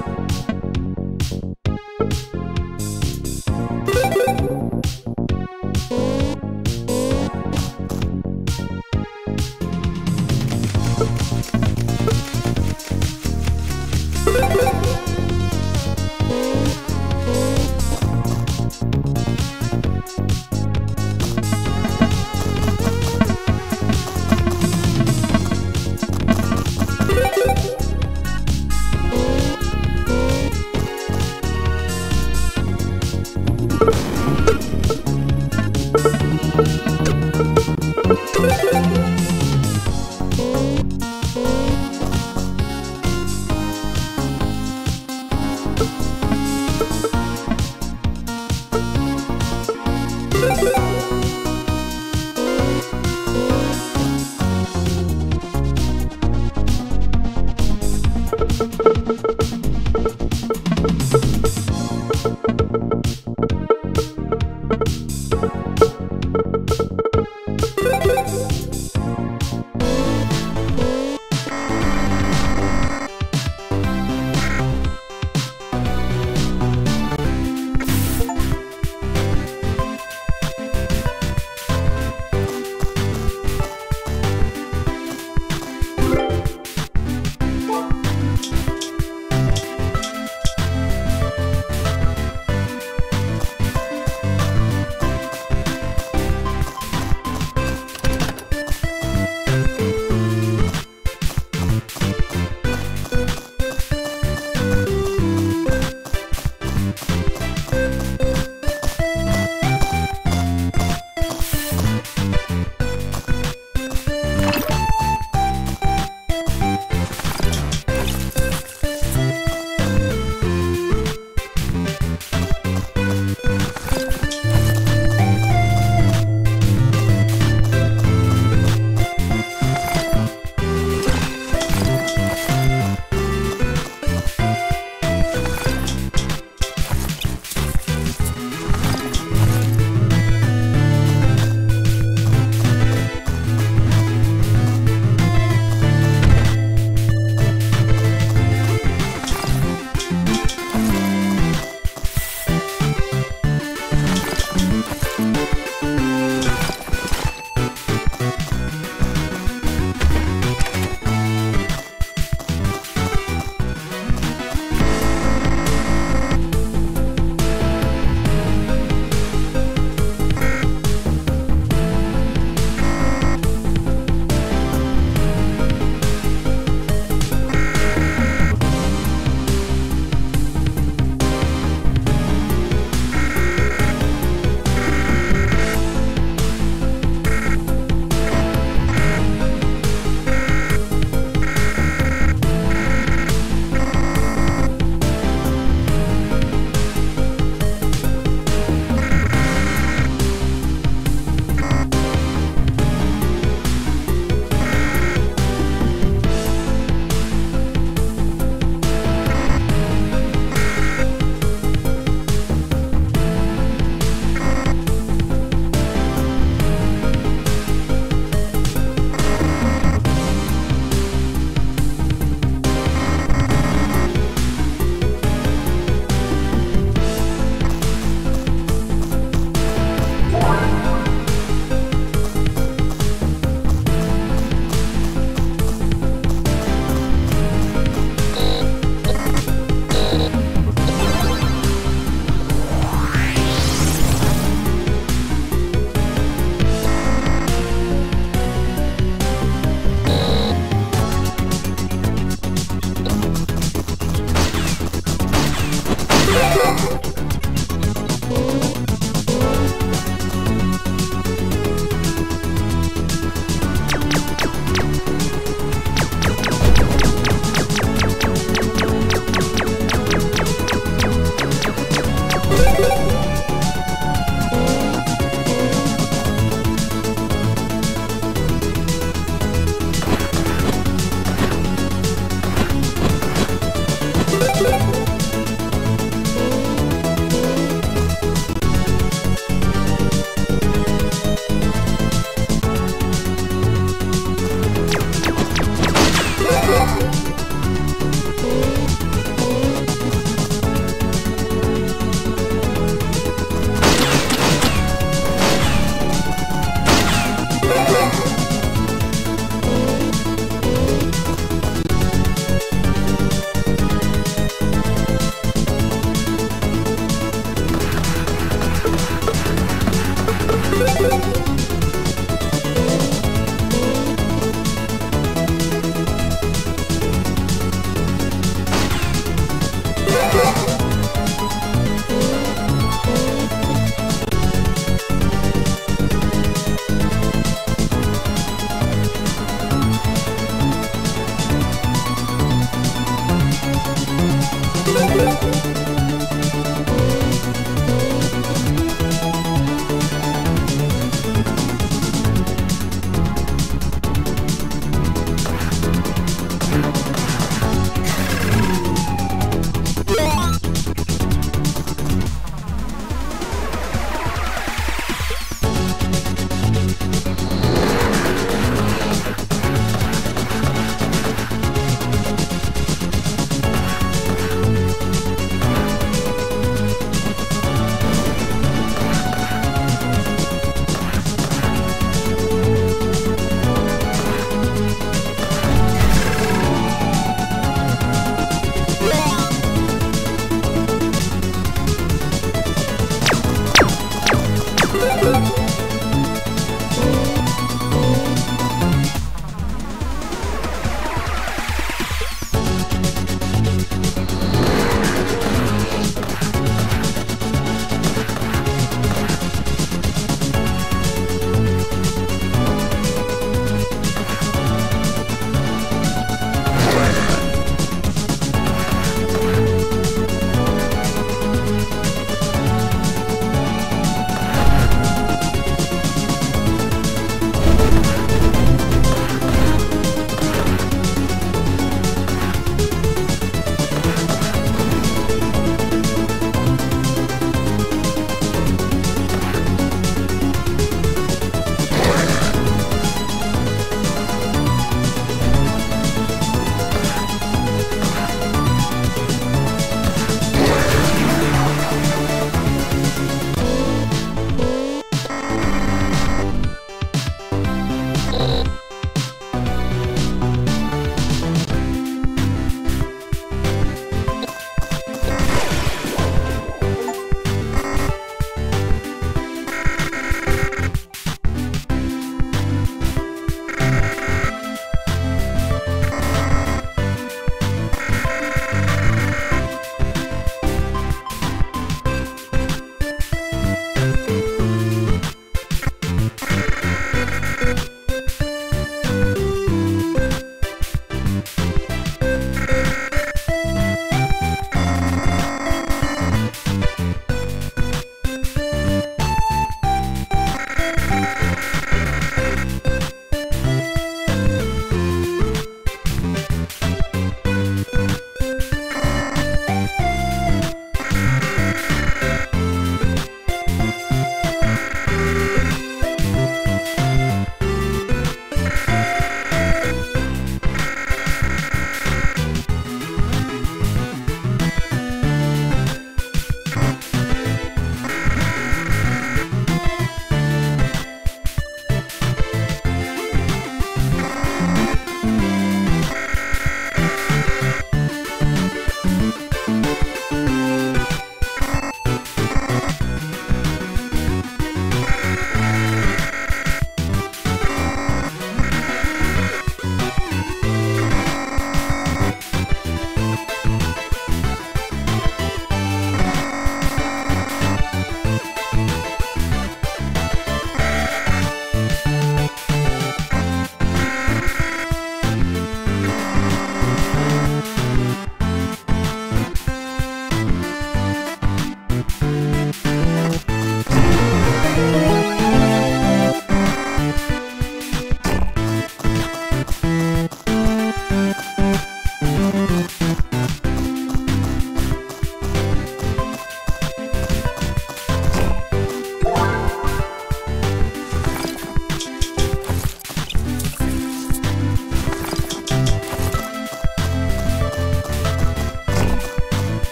thank you